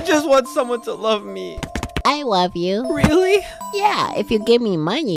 I just want someone to love me. I love you. Really? Yeah, if you give me money.